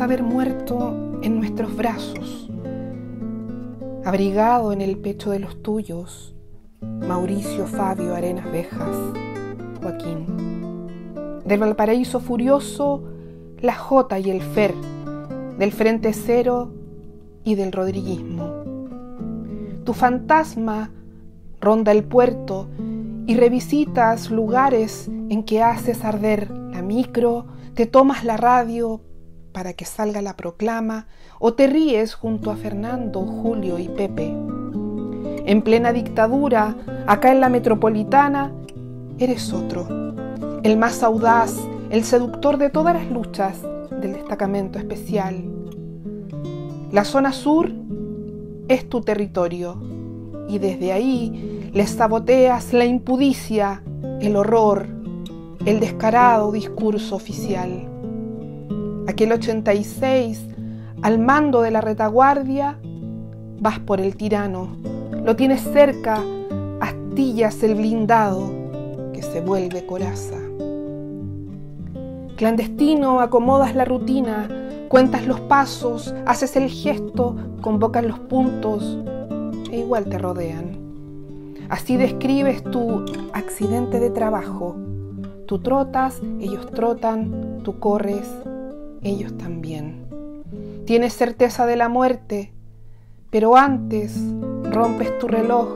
haber muerto en nuestros brazos, abrigado en el pecho de los tuyos, Mauricio Fabio Arenas Bejas, Joaquín. Del Valparaíso furioso, la J y el Fer, del Frente Cero y del Rodriguismo. Tu fantasma ronda el puerto y revisitas lugares en que haces arder la micro, te tomas la radio para que salga la proclama o te ríes junto a Fernando, Julio y Pepe. En plena dictadura, acá en la metropolitana, eres otro, el más audaz, el seductor de todas las luchas del destacamento especial. La zona sur es tu territorio y desde ahí les saboteas la impudicia, el horror, el descarado discurso oficial. Aquel 86, al mando de la retaguardia, vas por el tirano, lo tienes cerca, astillas el blindado que se vuelve coraza. Clandestino acomodas la rutina, cuentas los pasos, haces el gesto, convocas los puntos e igual te rodean. Así describes tu accidente de trabajo. Tú trotas, ellos trotan, tú corres, ellos también. Tienes certeza de la muerte, pero antes rompes tu reloj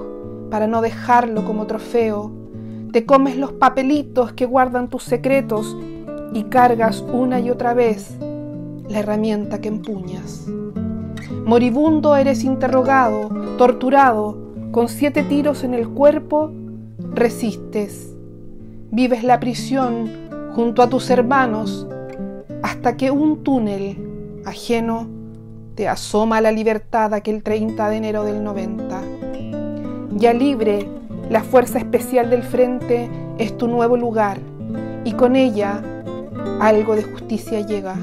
para no dejarlo como trofeo. Te comes los papelitos que guardan tus secretos y cargas una y otra vez la herramienta que empuñas. Moribundo eres interrogado, torturado, con siete tiros en el cuerpo, resistes. Vives la prisión junto a tus hermanos hasta que un túnel ajeno te asoma la libertad aquel 30 de enero del 90. Ya libre, la fuerza especial del frente es tu nuevo lugar y con ella algo de justicia llega.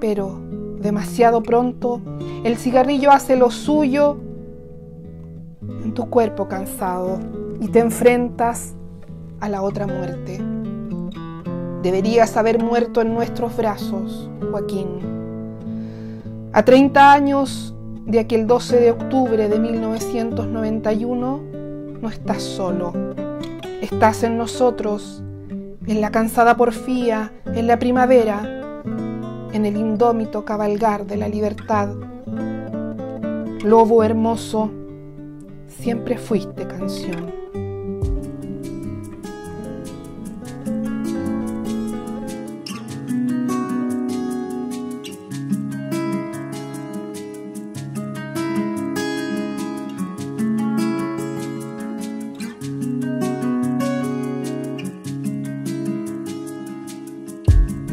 Pero demasiado pronto el cigarrillo hace lo suyo en tu cuerpo cansado y te enfrentas a la otra muerte. Deberías haber muerto en nuestros brazos, Joaquín. A 30 años de aquel 12 de octubre de 1991, no estás solo. Estás en nosotros en la cansada porfía, en la primavera, en el indómito cabalgar de la libertad. Lobo hermoso, siempre fuiste canción.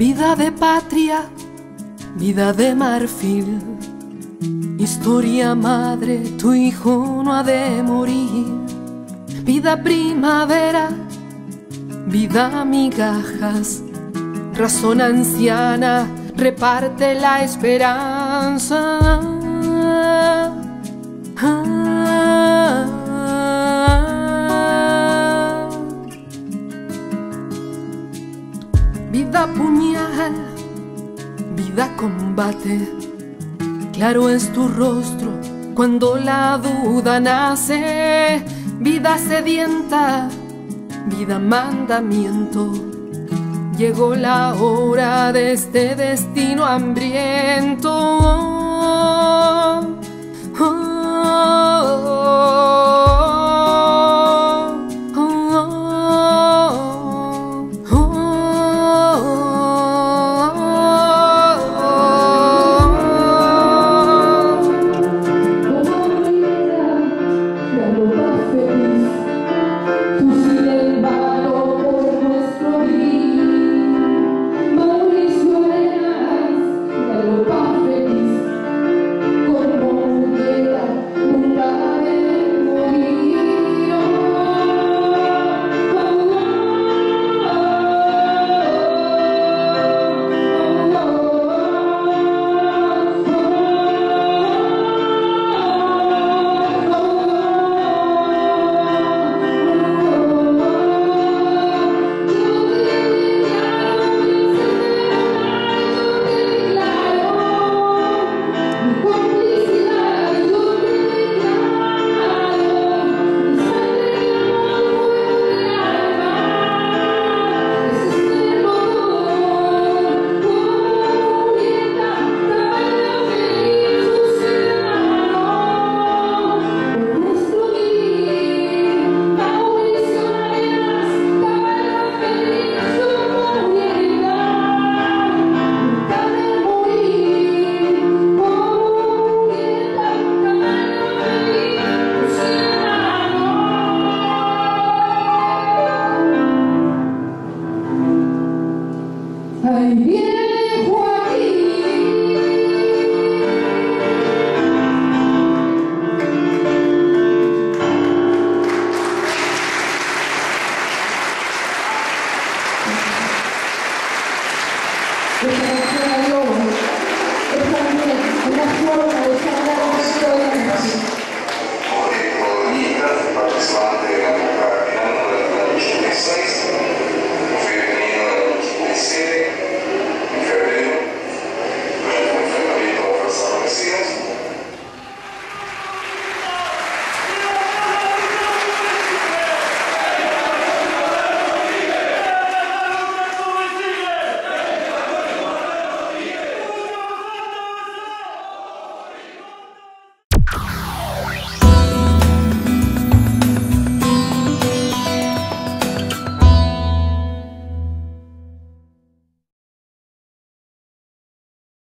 Vida de patria, vida de marfil, historia madre, tu hijo no ha de morir. Vida primavera, vida migajas, razón anciana, reparte la esperanza. Vida puñal, vida combate, claro es tu rostro cuando la duda nace, vida sedienta, vida mandamiento. Llegó la hora de este destino hambriento. Christ.